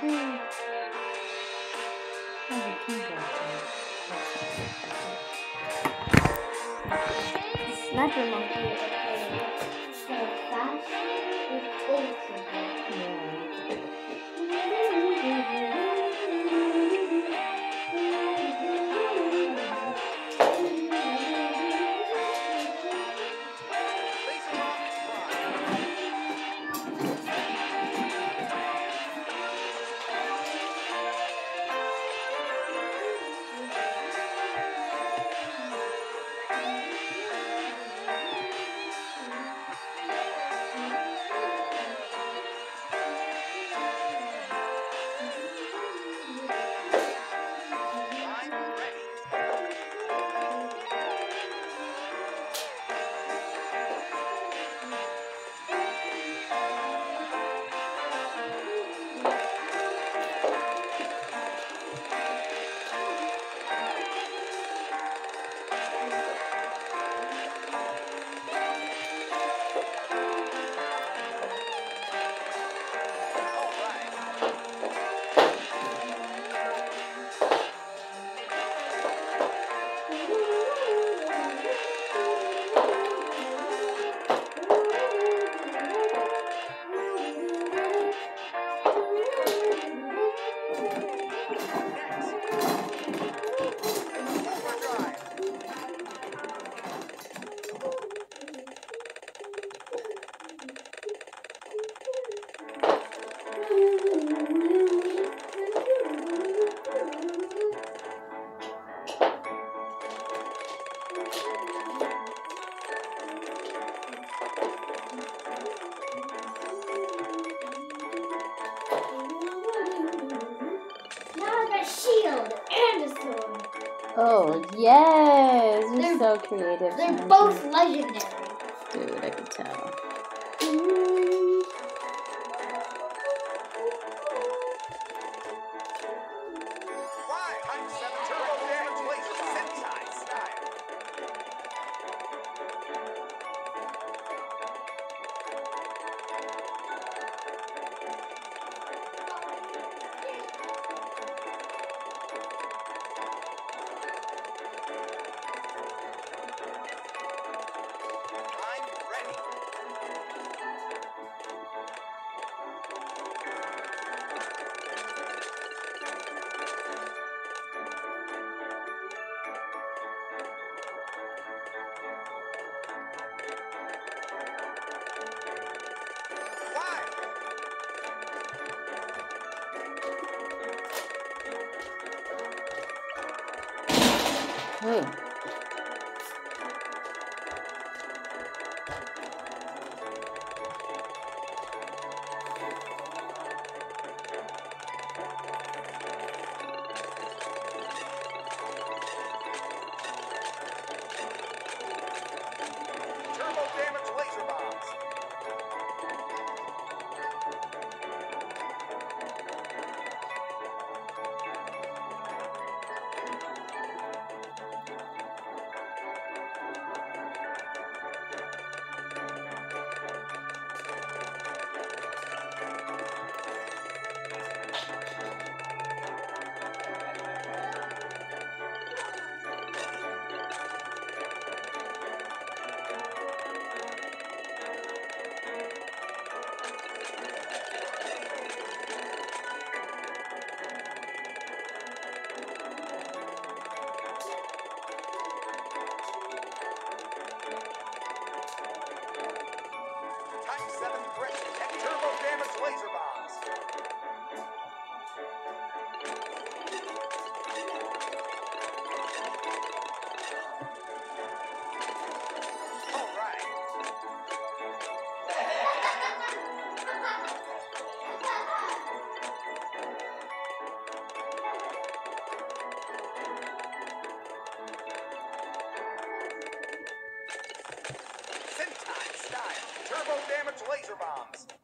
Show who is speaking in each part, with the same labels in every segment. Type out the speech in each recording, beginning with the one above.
Speaker 1: 괜
Speaker 2: 那怎
Speaker 1: 么 yes! You're
Speaker 2: They're-
Speaker 1: so creative.
Speaker 2: They're both legendary.
Speaker 1: Dude, I can tell.
Speaker 3: Why? 嗯。Laser bombs.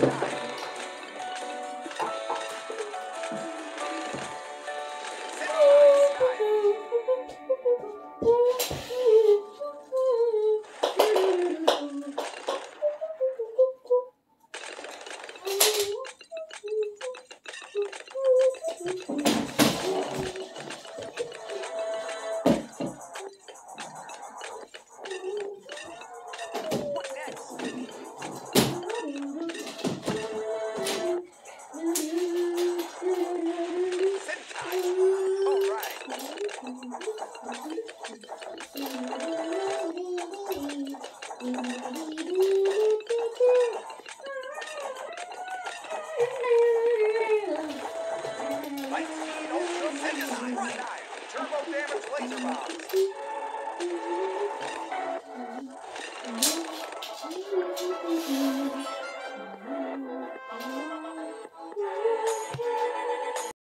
Speaker 1: Sentai style.